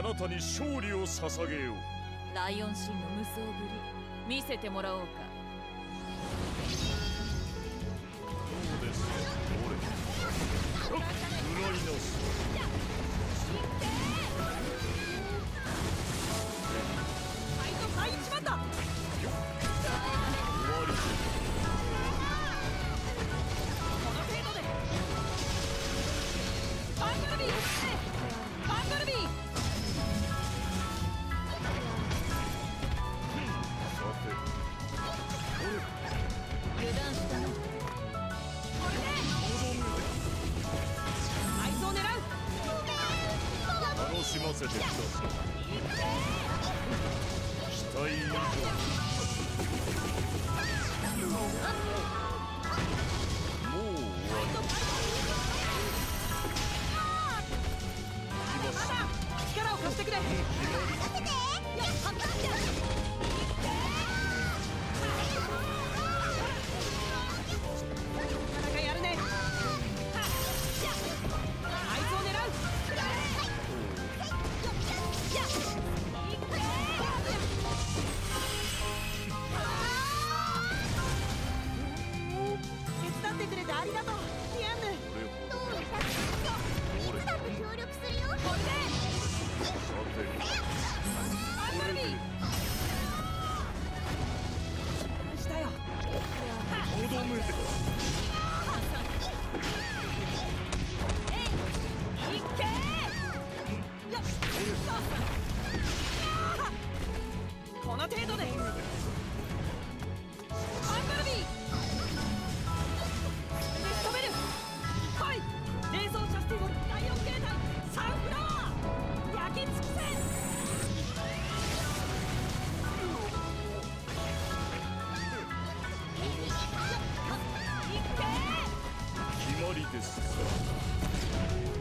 あなたに勝利を捧げよう。ライオンシンの無双ぶり見せてもらおうか。したなこれであいつを狙う楽しませてください期待以上もう終わり力を貸してくれ。任せての程度でアンドル。ビーで仕留めるはい。冷蔵シャスティフォル。第4形態サンフラワー焼き尽くせい。け決まりですス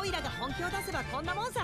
オイラが本気を出せばこんなもんさ。